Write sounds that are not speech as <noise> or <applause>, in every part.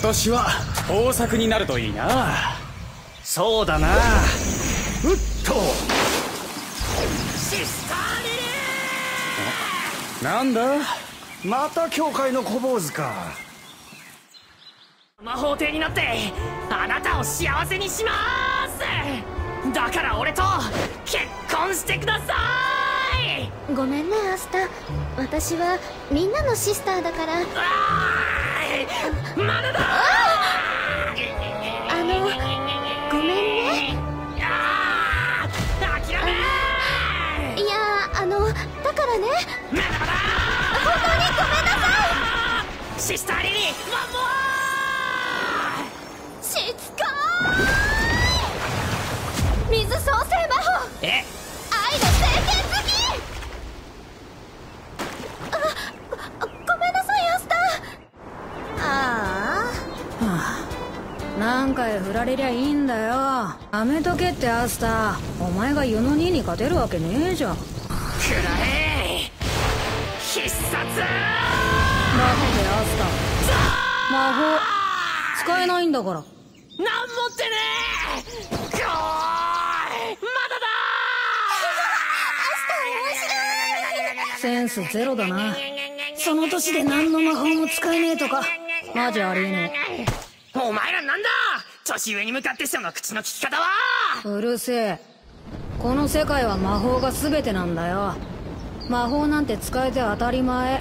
今年は豊作になるといいな。そうだな。うっと。シスターリリなんだ？また教会の小坊主か。魔法帝になってあなたを幸せにします。だから俺と結婚してください。ごめんねアスタ私はみんなのシスターだからまだだ！あのごめんね。諦めい！やあのだからね。まだまだ！本当にごめんなさい！シスターリリーワンモア振られりゃいいんだよ。やめとけってアスターお前がユノ兄に勝てるわけねえじゃん。くらえ必殺。魔法でアスター魔法。使えないんだから。なんもってねえ。こーまだだ。<laughs> センスゼロだな。<laughs> その年で何の魔法も使えねえとか。マジありえねえ年上に向かってその口の利き方は。うるせえ。この世界は魔法が全てなんだよ。魔法なんて使えて当たり前。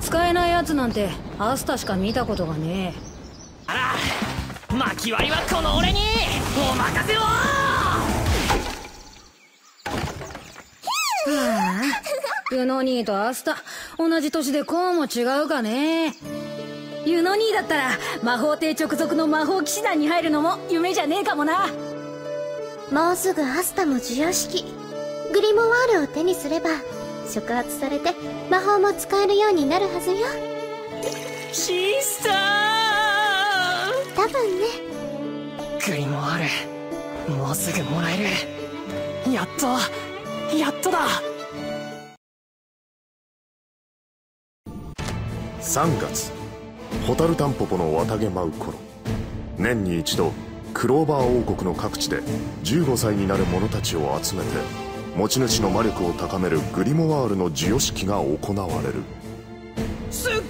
使えないやつなんてアスタしか見たことがねえ。あら巻き割りはこの俺に。お任せを。はあ、ユノニーとアスタ同じ年でこうも違うかねユノニーだったら魔法帝直属の魔法騎士団に入るのも夢じゃねえかもな。もうすぐアスタも授与式。グリモワールを手にすれば触発されて魔法も使えるようになるはずよ。シスター。多分ね。グリモワールもうすぐもらえる。やっとやっとだ。3月ホタルタンポポの綿毛舞う頃年に一度クローバー王国の各地で15歳になる者たちを集めて持ち主の魔力を高めるグリモワールの授与式が行われる。すっげえ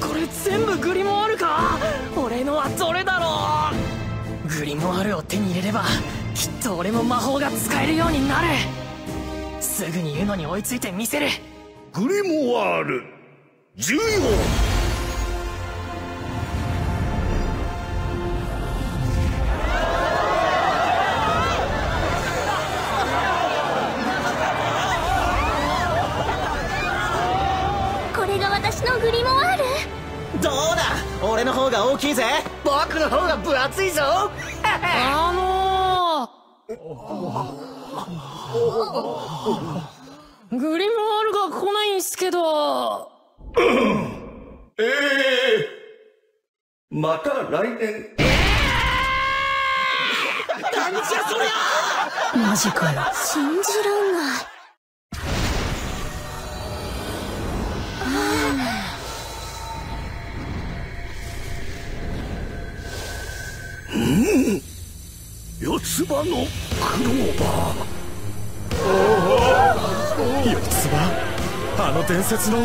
ここれ全部グリモワールか？俺のはどれだろう？グリモワールを手に入れればきっと俺も魔法が使えるようになる。すぐにユノに追いついてみせる。グリモワール重要。これが私のグリモワール。どうだ？俺の方が大きいぜ。僕の方が分厚いぞ。あのー、グリモワールが来ないんすけどええー、また来年。じゃそりゃ。マジかよ。信じらんない。うん。四つ葉のクローバー。四つ葉？あの伝説の？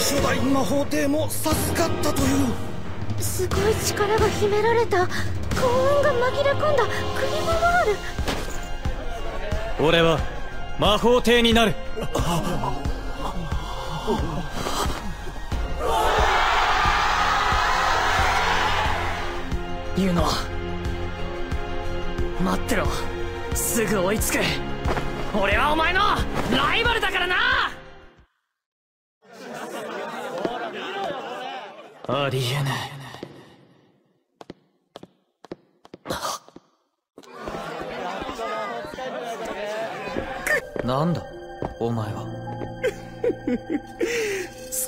初代魔法帝も授かったという。すごい力が秘められた。幸運が紛れ込んだ。クリモワール俺は魔法帝になる。ユノ待ってろ。すぐ追いつく。俺はお前のライバルだありえねえなんだお前は。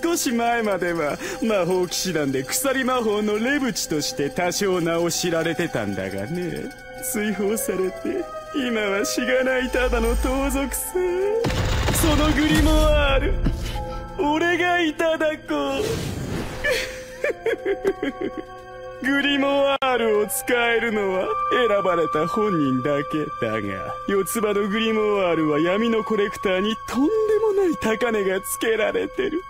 少し前までは魔法騎士団で鎖魔法のレブチとして多少名を知られてたんだがね。追放されて今はしがないただの盗賊さ。そのグリモワール俺がいただこう。<laughs> グリモワールを使えるのは選ばれた本人だけだが四つ葉のグリモワールは闇のコレクターにとんでもない高値がつけられてる。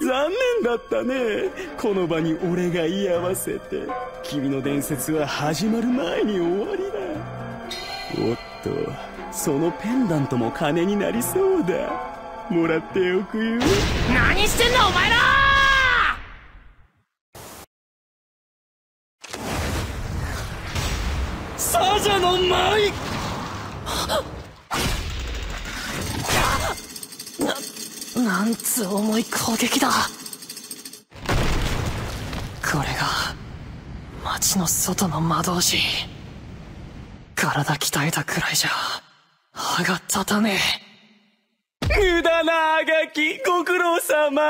残念だったねこの場に俺が居合わせて。君の伝説は始まる前に終わりだ。おっとそのペンダントも金になりそうだ。もらっておくよ。何してんだお前ら！サジャの舞な、なんつう重い攻撃だ。これが、街の外の魔導士。体鍛えたくらいじゃ、歯が立たねえ。無駄なあがき、ご苦労様。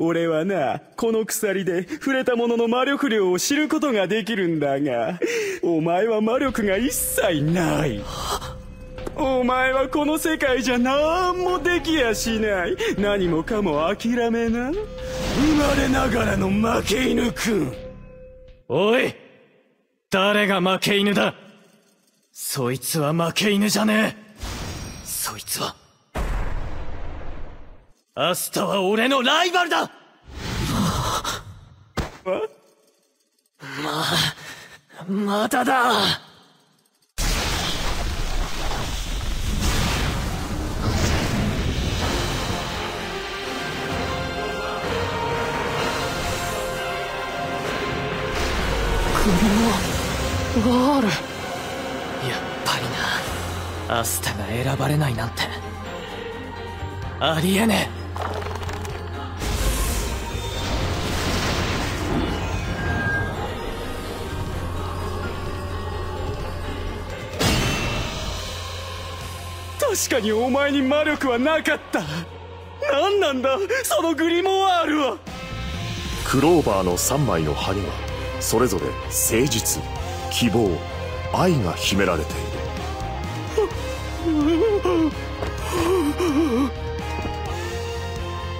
俺はな、この鎖で触れたものの魔力量を知ることができるんだが、お前は魔力が一切ない。お前はこの世界じゃ何もできやしない。何もかも諦めな。生まれながらの負け犬くん。おい誰が負け犬だ？そいつは負け犬じゃねえそいつはアスタは俺のライバルだ。まあ、まただ。グリモワール。やっぱりな。アスタが選ばれないなんて。ありえねえ確かにお前に魔力はなかった。何なんだ？そのグリモワールは。クローバーの3枚の葉にはそれぞれ誠実希望愛が秘められている <laughs>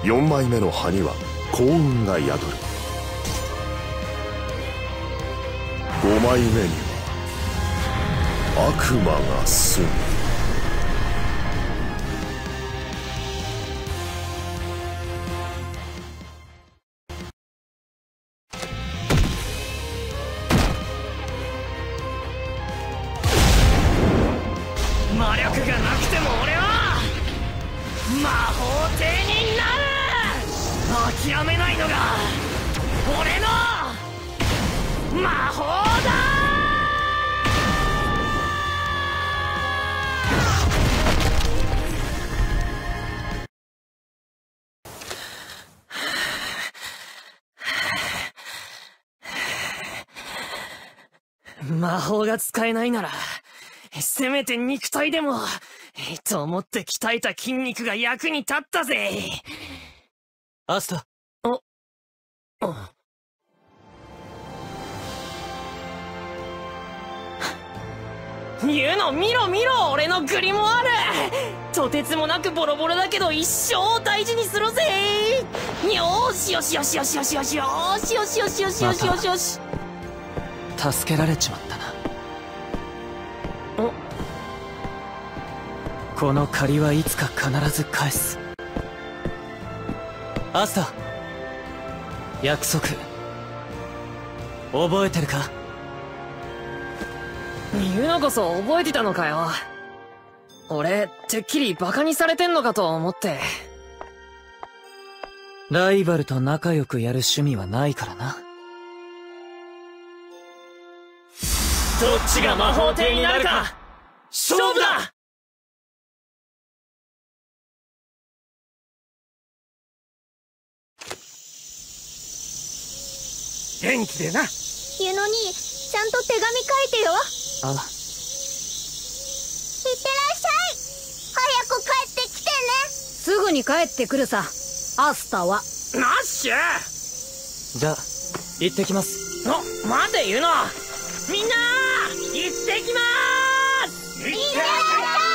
4枚目の葉には幸運が宿る。5枚目には悪魔が住む。が使えないならせめて肉体でも、と思って鍛えた筋肉が役に立ったぜ。アスタ。言うの見ろ見ろ俺のグリモワールとてつもなくボロボロだけど一生大事にするぜ。よーしよしよしよしよしよしよしよしよしよしよしよし。よし助けられちまったなこの借りはいつか必ず返す。アスタ約束。覚えてるか？言うのこそ覚えてたのかよ。俺てっきりバカにされてんのかと思って。ライバルと仲良くやる趣味はないからな。どっちが魔法帝になるか。勝負だ元気でな。ユノ兄ちゃんと手紙書いてよ。あ。いってらっしゃい。早く帰ってきてね。すぐに帰ってくるさ。アスタは。ナッシュ！じゃあ行ってきます。の待てユノ。みんな行ってきまーす。いってらっしゃい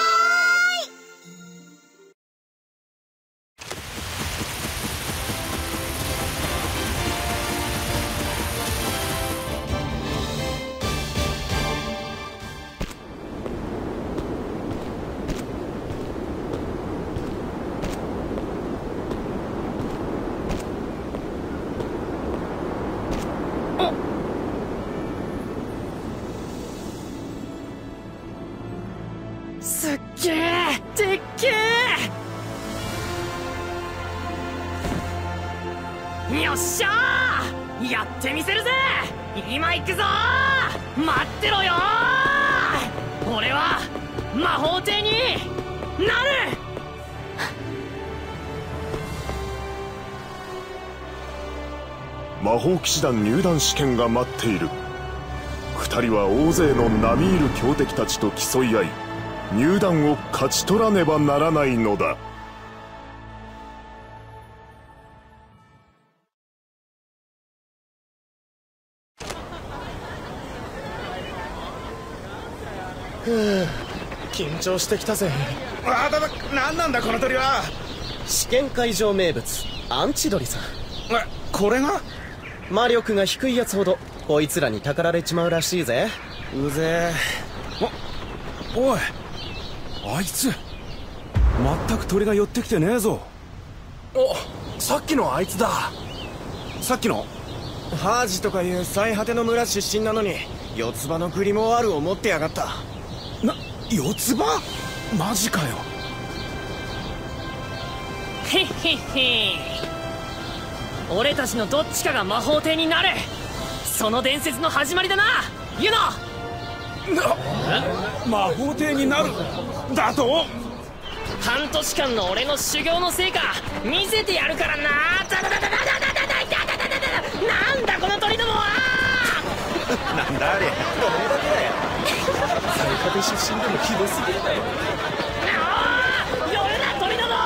法騎士団入団試験が待っている。二人は大勢の並みいる強敵たちと競い合い入団を勝ち取らねばならないのだ。緊張してきたぜ。あだだ何なんだこの鳥は。試験会場名物アンチドリさえこれが？魔力が低いやつほどこいつらにたかられちまうらしいぜ。うぜえ。おおい。あいつ。全く鳥が寄ってきてねえぞ。おさっきのあいつだ。さっきの？ハージとかいう最果ての村出身なのに四つ葉のグリモワールを持ってやがった。な四つ葉？マジかよ。へっへっへ俺たちのどっちかが魔法帝になる。その伝説の始まりだな。ユノ。魔法帝になる。だと？半年間の俺の修行の成果見せてやるからな。だだだだだだだだだだなんだこの鳥どもはなんだあれどれだけだよ最果て出身でもひどすぎるだよ夜な鳥どもは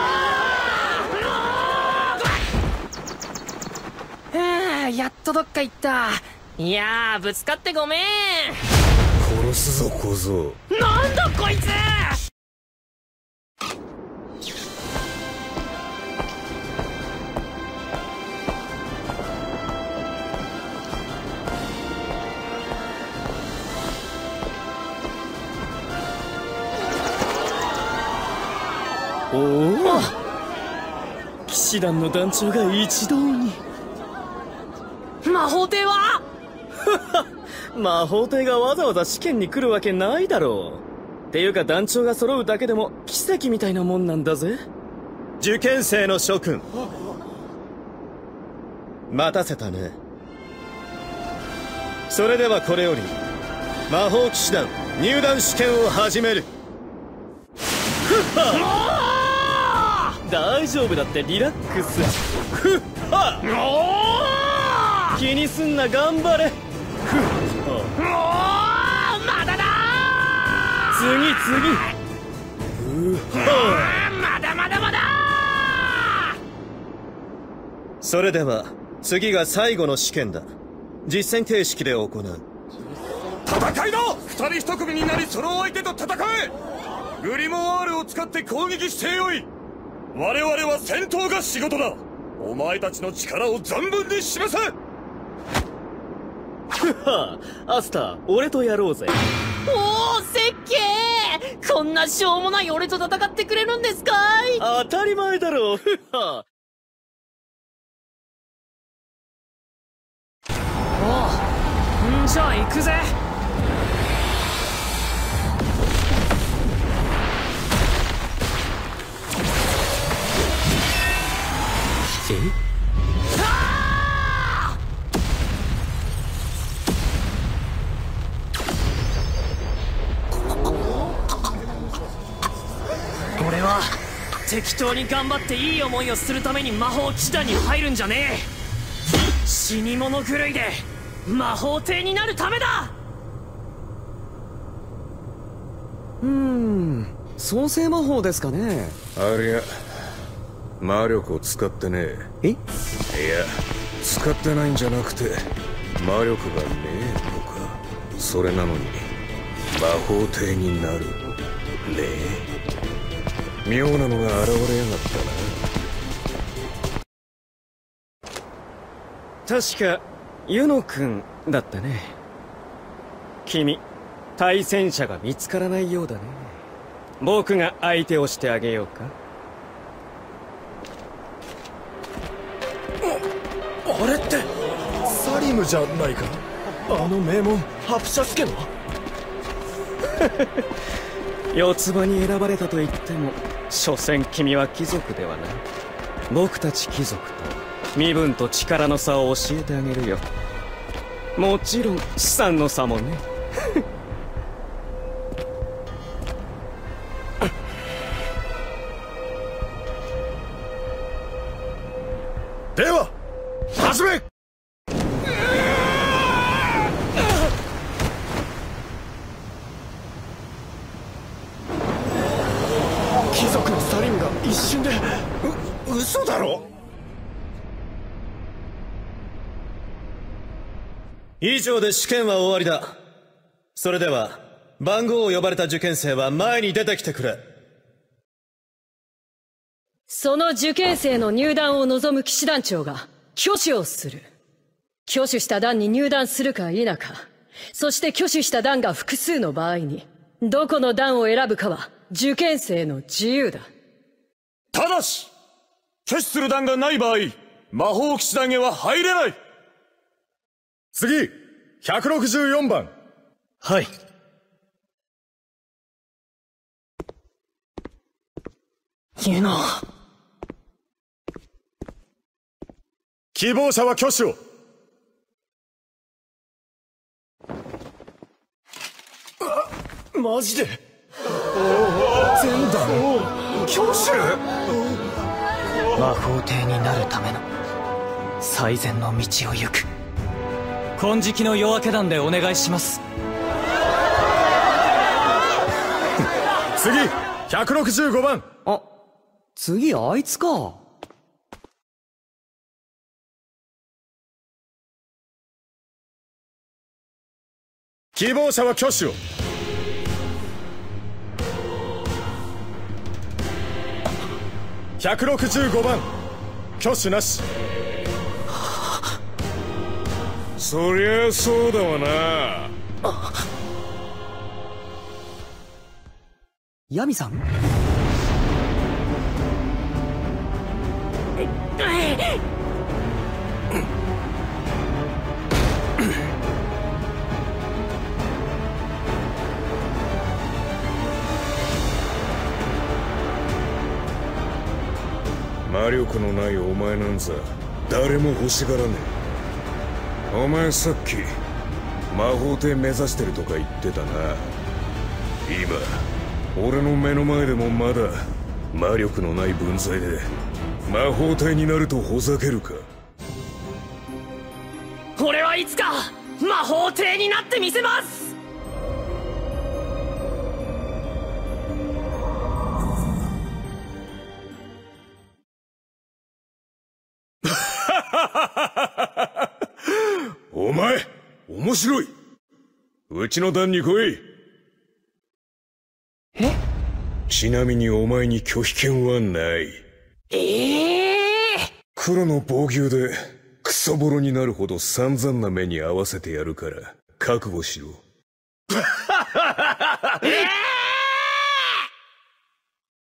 あやっとどっか行った。いやーぶつかってごめん。殺すぞ小僧。なんだこいつ！おお。騎士団の団長が一堂に魔法帝は？<laughs> 魔法帝がわざわざ試験に来るわけないだろう。っていうか団長が揃うだけでも奇跡みたいなもんなんだぜ。受験生の諸君。待たせたね。それではこれより魔法騎士団入団試験を始める。大丈夫だってリラックス。ふっは気にすんな頑張れ。ふっ。おおまだだ次次。まだまだまだ。それでは次が最後の試験だ。実戦形式で行う。戦いだ二人一組になりその相手と戦え。グリモワールを使って攻撃してよい。我々は戦闘が仕事だ。お前たちの力を存分に示せふっはアスター俺とやろうぜ。おおせっけーこんなしょうもない俺と戦ってくれるんですかい？当たり前だろ。うふっはおうんじゃあ行くぜ。俺適当に頑張っていい思いをするために魔法騎士団に入るんじゃねえ。死に物狂いで魔法帝になるためだ。うーん創世魔法ですかね。ありゃ魔力を使ってねえ？いや使ってないんじゃなくて魔力がねえのか。それなのに魔法帝になるねえ妙なのが現れやがったな。確かユノ君だったね。君対戦者が見つからないようだね。僕が相手をしてあげようか。あれってサリムじゃないか？あの名門ハプシャス家の？<laughs> 四つ葉に選ばれたと言っても所詮君は貴族ではない。僕たち貴族と身分と力の差を教えてあげるよ。もちろん資産の差もね。以上で試験は終わりだそれでは番号を呼ばれた受験生は前に出てきてくれその受験生の入団を望む騎士団長が挙手をする。挙手した団に入団するか否か、そして挙手した団が複数の場合に、どこの団を選ぶかは受験生の自由だ。ただし挙手する団がない場合魔法騎士団へは入れない次164番。はい。ユノ希望者は挙手を。マジで。全団挙手？魔法帝になるための最善の道を行く金色の夜明け団でお願いします。<laughs> 次165番。あ次あいつか。希望者は挙手を。165番。挙手なしそりゃそうだわな。ヤミさん？魔力のないお前なんざ誰も欲しがらねえお前さっき魔法帝目指してるとか言ってたな。今俺の目の前でもまだ魔力のない分際で魔法帝になるとほざけるか？俺はいつか魔法帝になってみせます！お前面白い。うちの団に来い。え？ちなみにお前に拒否権はない。ええ黒の防御でクソボロになるほど散々な目に合わせてやるから覚悟しろ。<laughs>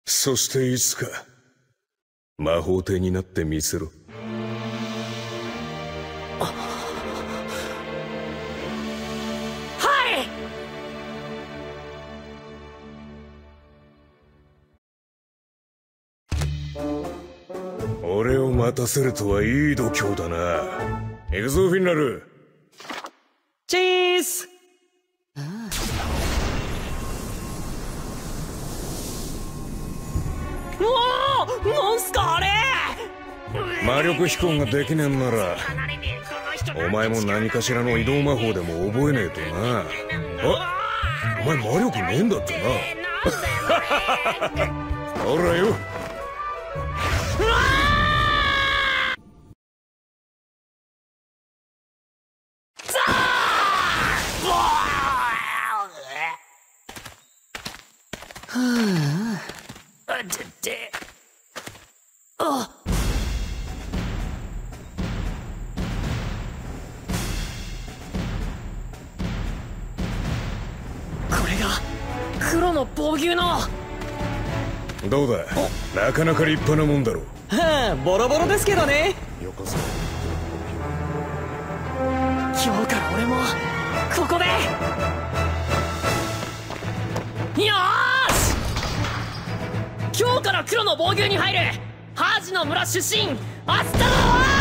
そしていつか魔法帝になってみせろせるとはいい度胸だな。行くぞフィンラル。チーズ。おおなんすかあれ。魔力飛行ができねえんならお前も何かしらの移動魔法でも覚えねえとな。あお前魔力ねえんだってな。<laughs> ほらよ黒の防御の。どうだ？なかなか立派なもんだろはあ <laughs> ボロボロですけどね。よこせ。今日から俺もここで。よーしら黒の防御に入る。ハージの村出身アスタロ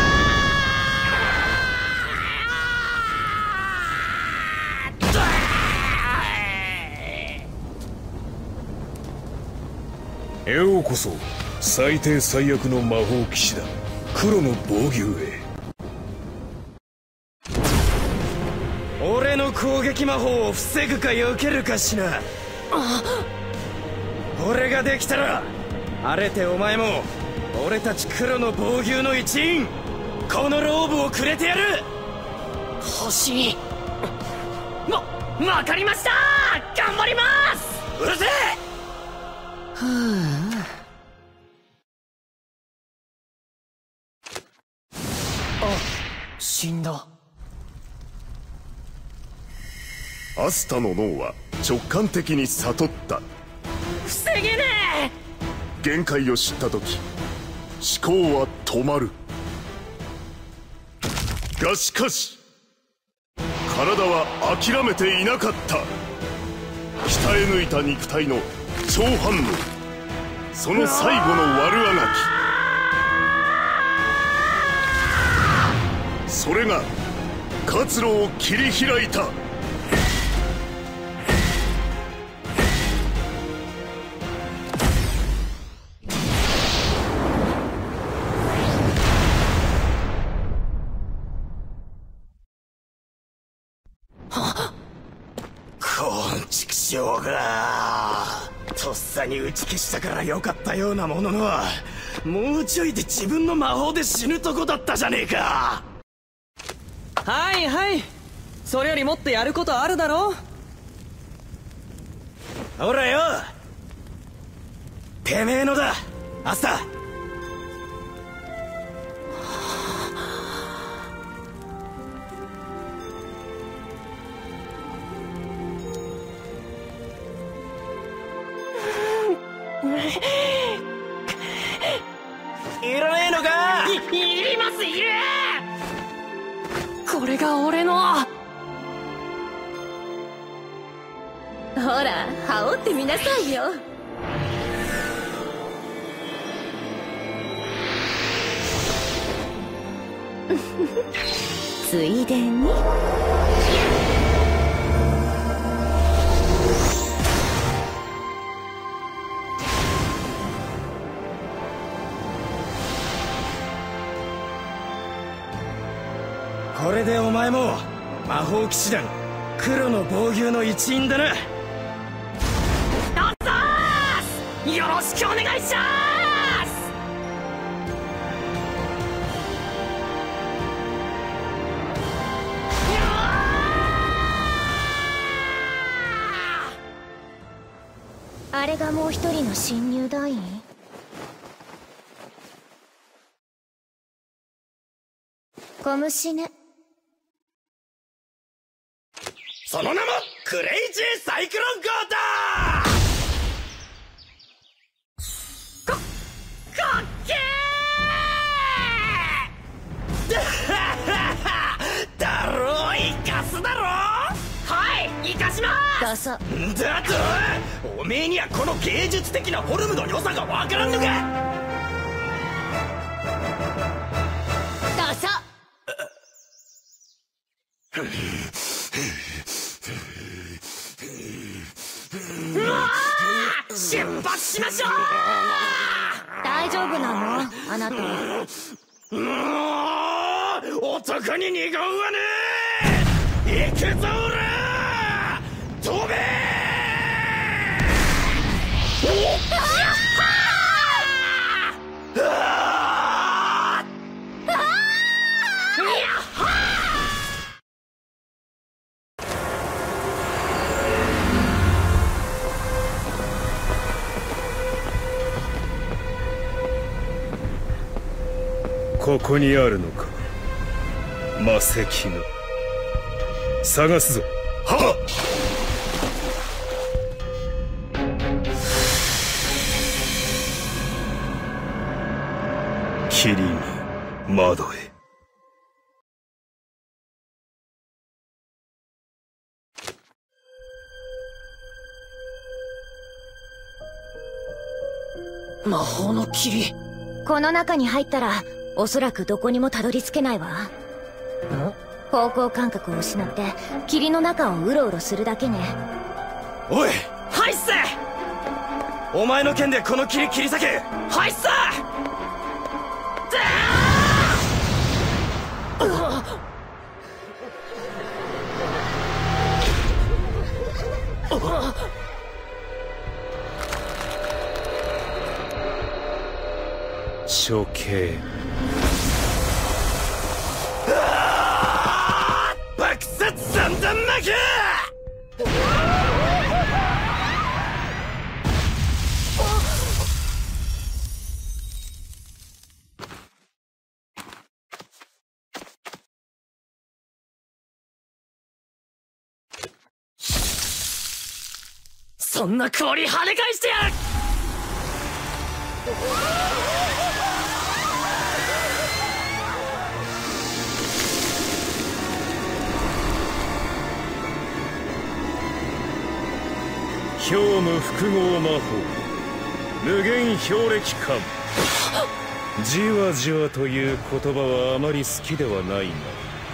ようこそ。最低最悪の魔法騎士だ黒の防御へ。俺の攻撃魔法を防ぐか避けるかしな。俺ができたら晴れてお前も俺たち黒の防御の一員。このローブをくれてやる。欲しいわわかりました。頑張ります。うるせえ。はあだアスタの脳は直感的に悟った。防げね限界を知った時思考は止まる。がしかし体は諦めていなかった。鍛え抜いた肉体の超反応。その最後の悪あがきそれが活路を切り開いた。こんちくしょうがとっさに打ち消したからよかったようなもののもうちょいで自分の魔法で死ぬとこだったじゃねえか。はいはい。それよりもっとやることあるだろほらよ。てめえのだ。アが俺の。ほら羽織ってみなさいよ。<laughs> ついでに。でお前も魔法騎士団黒の防御の一員だな。あざーよろしくお願いします！あれがもう一人の新入団員？小虫ね。その名もクレイジーサイクロンゴーかっけー！<laughs> だろう生かすだろ！はい生かします！だとおめえにはこの芸術的なフォルムの良さがわからんのか！ダサ <laughs> うわー！出発しましょう！大丈夫なの？あなた。う男に二言はね！え行くぞおら飛べ！あここにあるのか。魔石が探すぞ。はっ！霧に窓へ。魔法の霧。この中に入ったらおそらくどこにもたどり着けないわ。方向感覚を失って霧の中をうろうろするだけね。おい！はいっすお前の剣でこの霧切り裂け！はいっす処刑んな氷跳ね返してやる！氷無複合魔法。無限氷歴感。じわじわという言葉はあまり好きではないが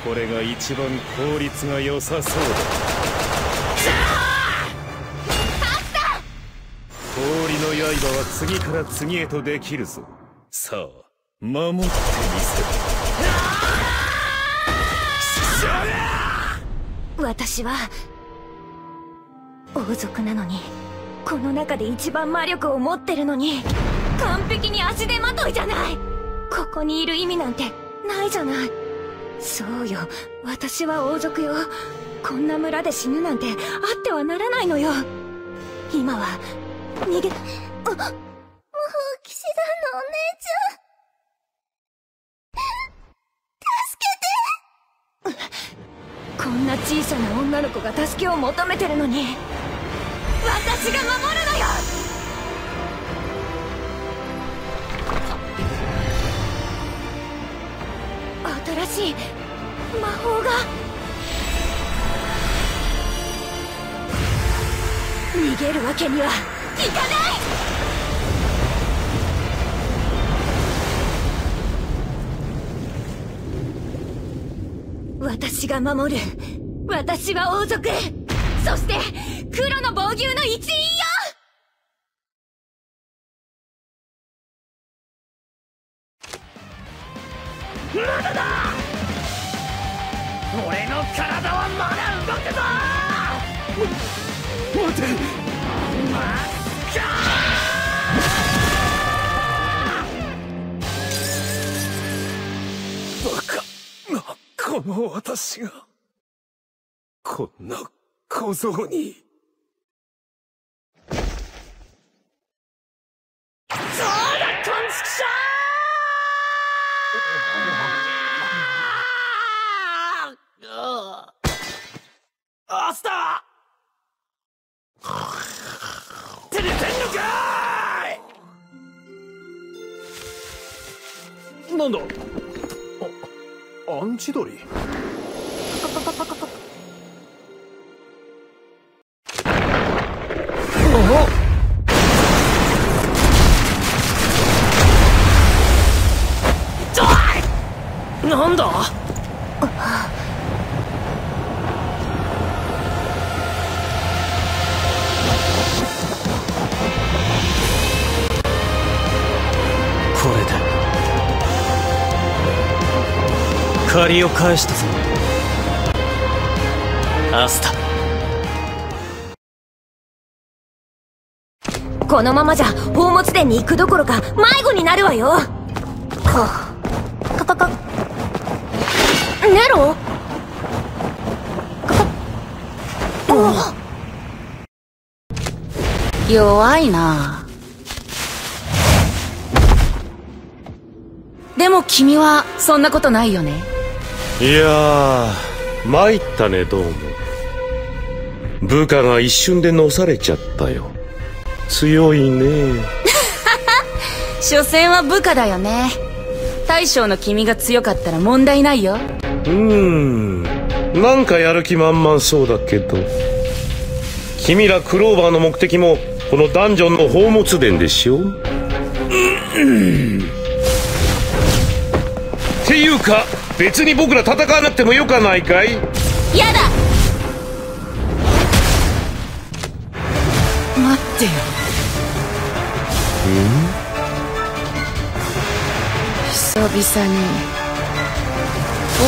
これが一番効率が良さそうだ。刃は次から次へとできるぞ。さあ守ってみせろ。私は王族なのにこの中で一番魔力を持ってるのに完璧に足手まといじゃない。ここにいる意味なんてないじゃない。そうよ。私は王族よ。こんな村で死ぬなんてあってはならないのよ。今は逃げ魔法騎士団のお姉ちゃん。助けて。こんな小さな女の子が助けを求めてるのに。私が守るのよ。新しい魔法が。逃げるわけには。私が守る。私は王族。そして黒の防御の一員よ。私がこんな小僧に。そうだこんちくしょー。アスター照れてんのかいなんだあアンチドリ借りを返したぞ。アスタ。このままじゃ宝物殿に行くどころか迷子になるわよ。はあかかかネロ？弱いな。でも君はそんなことないよねいやー参ったねどうも。部下が一瞬でのされちゃったよ。強いね。所詮は部下だよね。大将の君が強かったら問題ないよ。うーん。なんかやる気満々そうだけど。君らクローバーの目的もこのダンジョンの宝物殿でしょ？っていうか別に僕ら戦わなくてもよかないかい？やだ。待ってよ。久々に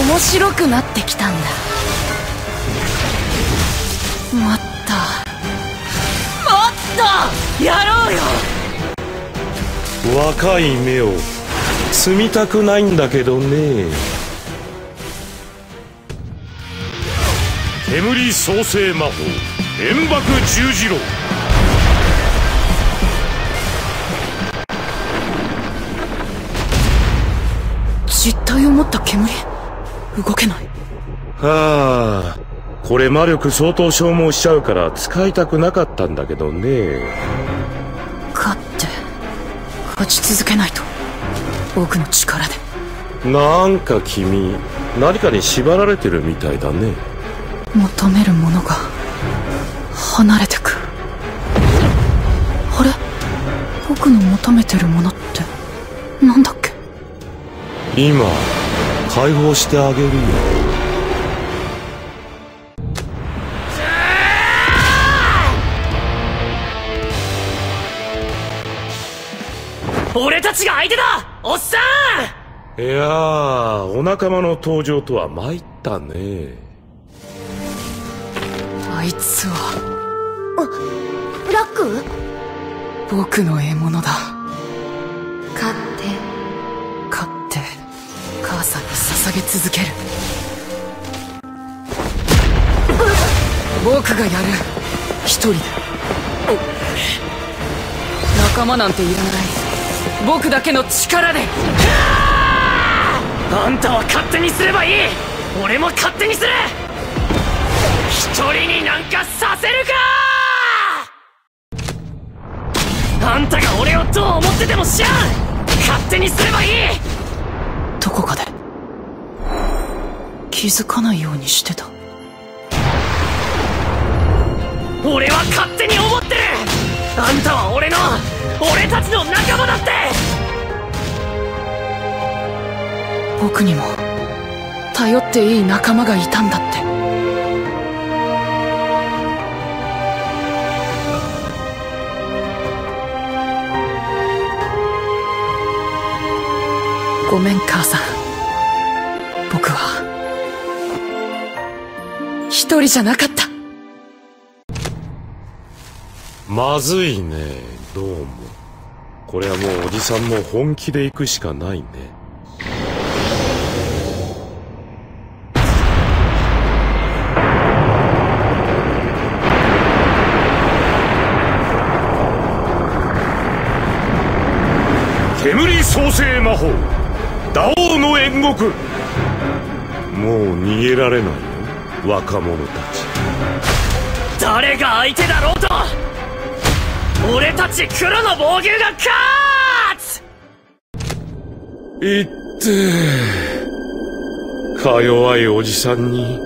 面白くなってきたんだ。もっともっとやろうよ。若い目を。摘みたくないんだけどね煙創生魔法煙爆十字路実体を持った煙？動けない。はあこれ魔力相当消耗しちゃうから使いたくなかったんだけどね。勝って勝ち続けないと。僕の力で。なんか君何かに縛られてるみたいだね求めるものが離れてく。あれ？僕の求めてるものってなんだっけ？今解放してあげるよ。俺たちが相手だ！おっさいやーお仲間の登場とは参ったね。あいつは。ラック？僕の獲物だ。勝って。勝って母さんに捧げ続ける。僕がやる。一人で。仲間なんていらない。僕だけの力で。んあんたは勝手にすればいい。俺も勝手にする一人になんかさせるか！あんたが俺をどう思ってても知らん！勝手にすればいい！どこかで。気づかないようにしてた。俺は勝手に思ってる！あんたは俺の俺たちの仲間だって！僕にも頼っていい仲間がいたんだってごめん母さん。僕は一人じゃなかった。まずいねどうも。これはもうおじさんも本気で行くしかないね。煙創生魔法打王の煉獄。もう逃げられないよ若者たち。誰が相手だろうと俺たち黒の防御が勝つ！いってか弱いおじさんに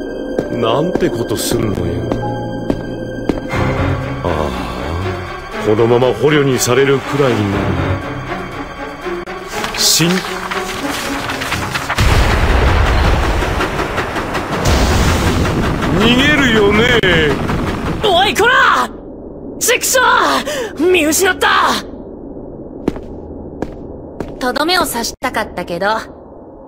なんてことすんのよ。ああこのまま捕虜にされるくらいに。なる死ん逃げるよね。おいこら！畜生！見失った！とどめを刺したかったけど、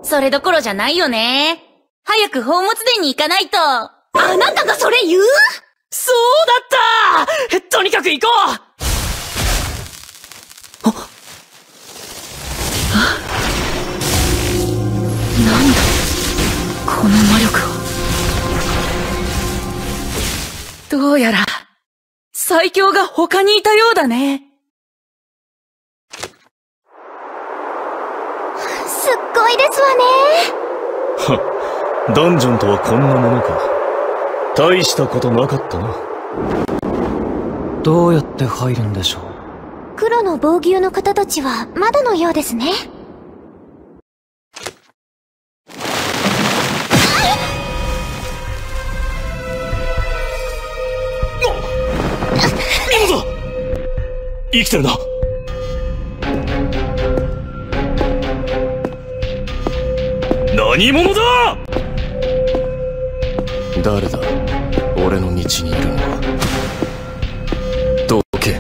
それどころじゃないよね。早く宝物殿に行かないと。あなたがそれ言う？そうだった！とにかく行こなんどうやら、最強が他にいたようだね。すっごいですわね。はダンジョンとはこんなものか。大したことなかったな。どうやって入るんでしょう。黒の防御の方たちはまだのようですね生きてるな何者だ？誰だ？俺の道にいるのは？どけ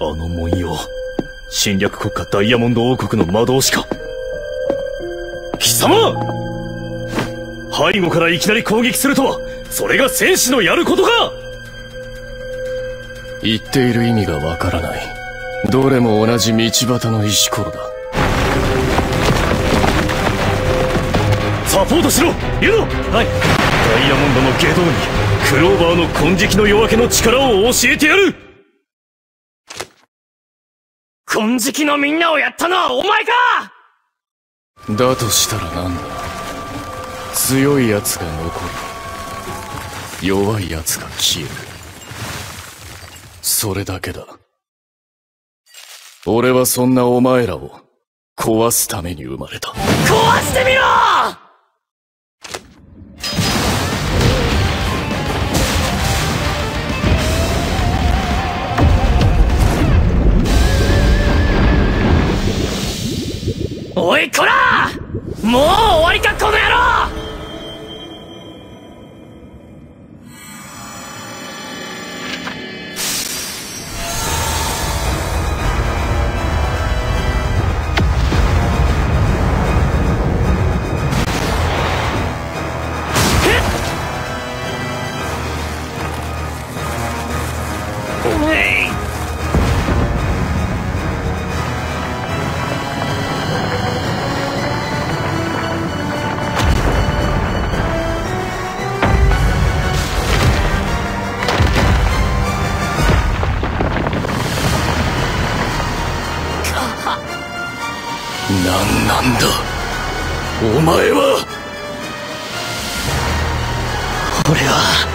あの文様侵略国家ダイヤモンド王国の魔導士か？貴様！背後からいきなり攻撃するとはそれが戦士のやることか！言っている意味がわからない。どれも同じ道端の石ころだ。サポートしろユノ!はい。ダイヤモンドの下道にクローバーの金色の夜明けの力を教えてやる!金色のみんなをやったのはお前か!だとしたらなんだ。強い奴が残り弱い奴が消える。それだけだ俺はそんなお前らを壊すために生まれた。壊してみろ!おいこら!もう終わりかこの野郎!何なんだ？お前は？俺は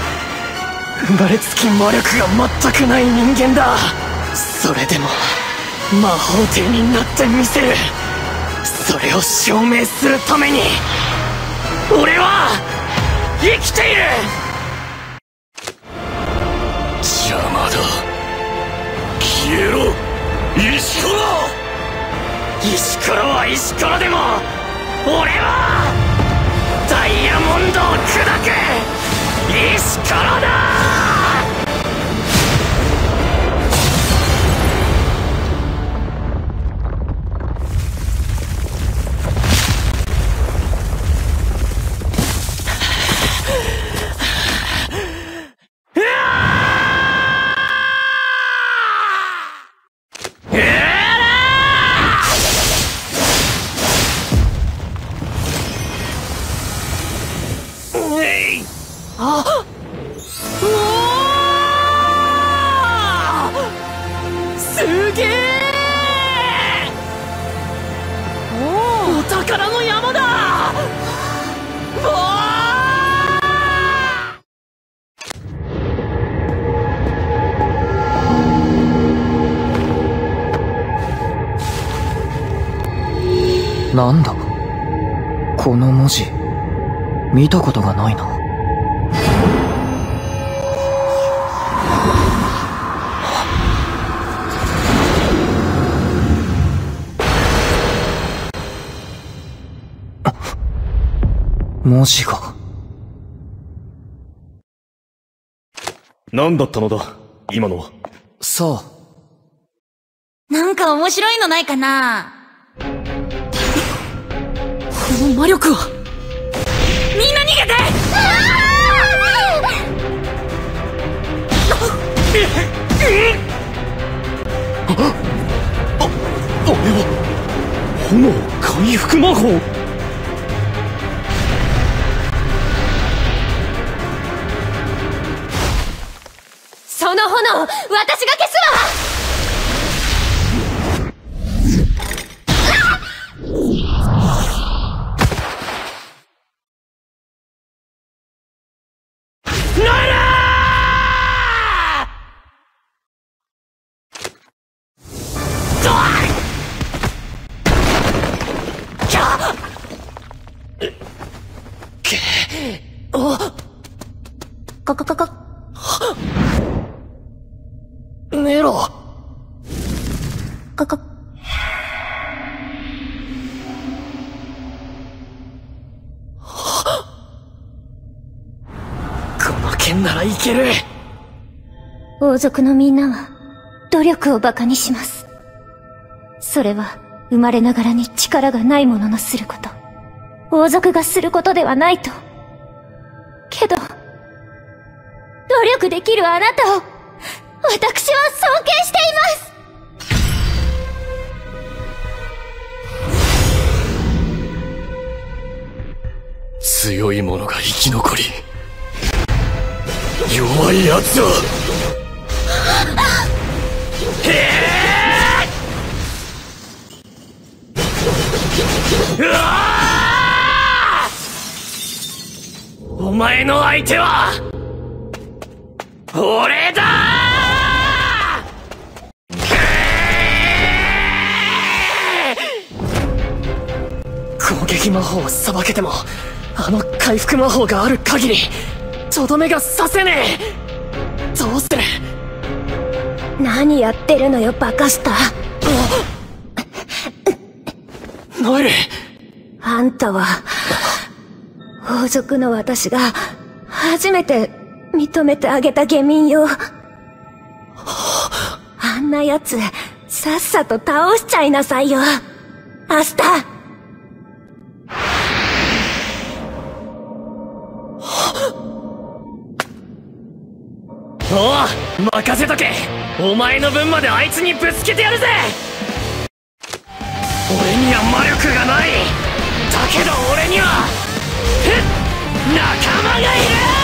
生まれつき魔力が全くない人間だ。それでも魔法帝になってみせる。それを証明するために俺は生きている！石ころは石ころでも俺はダイヤモンドを砕く石ころだなんだ？この文字見たことがないな。文字が。何だったのだ？今のは。さあ。なんか面白いのないかな？この魔力はみんな逃げて！俺は炎回復魔法その炎私が消すわかかかか。ネロ。かか。この剣ならいける。王族のみんなは努力を馬鹿にします。それは生まれながらに力がない者のすること。王族がすることではないと。できるあなたを私は尊敬しています。強い者が生き残り弱い奴はうわお前の相手は。俺だ攻撃魔法をさばけてもあの回復魔法がある限りとどめが刺せねえ！どうする？何やってるのよバカスタノエルあんたは王族の私が初めて認めてあげた下民よ。あんな奴さっさと倒しちゃいなさいよ。アスタおう任せとけ。お前の分まであいつにぶつけてやるぜ。俺には魔力がない。だけど俺にはふっ仲間がいる。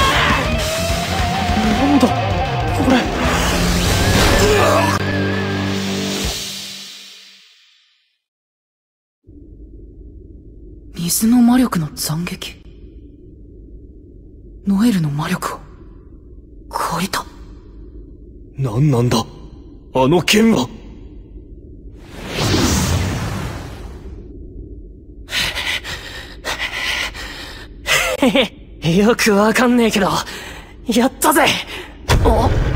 水の魔力の斬撃。ノエルの魔力を。超えた。何なんだ？あの剣は。<laughs> よくわかんねえけどやったぜお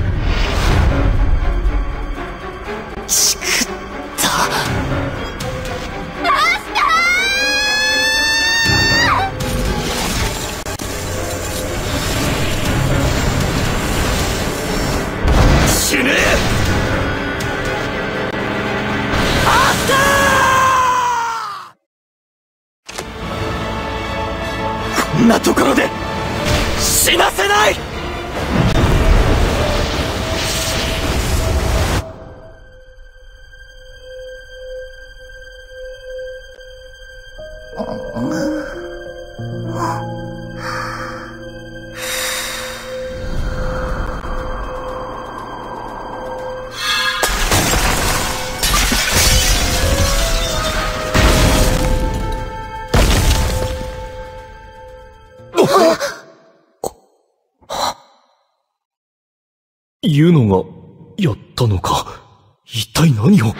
ったのか？一体何を？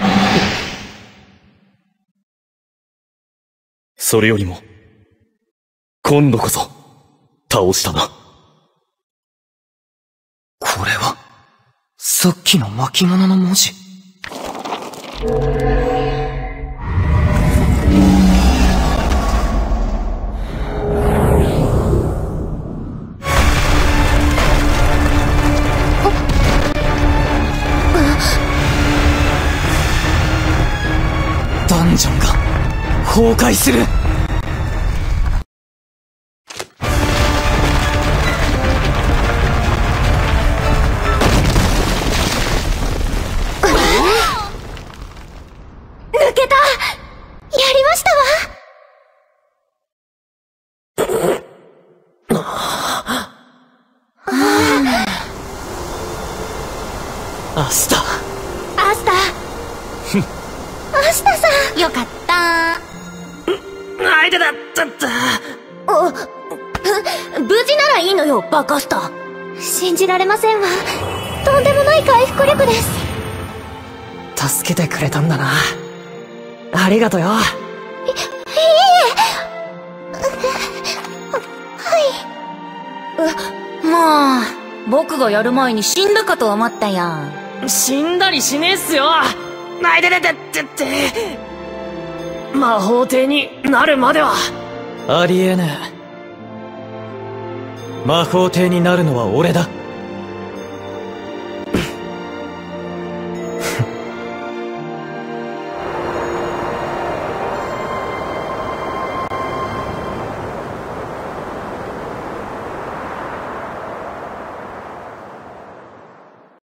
それよりも今度こそ倒したな。これはさっきの巻物の文字。ダンジョンが崩壊する。いのよバカスタ信じられませんわ。とんでもない回復力です。助けてくれたんだな。ありがとよ。いいえ。もう僕がやる前に死んだかと思ったよ死んだりしねえっすよ。ないでででってって魔法帝になるまでは。ありえね魔法帝になるのは俺だ。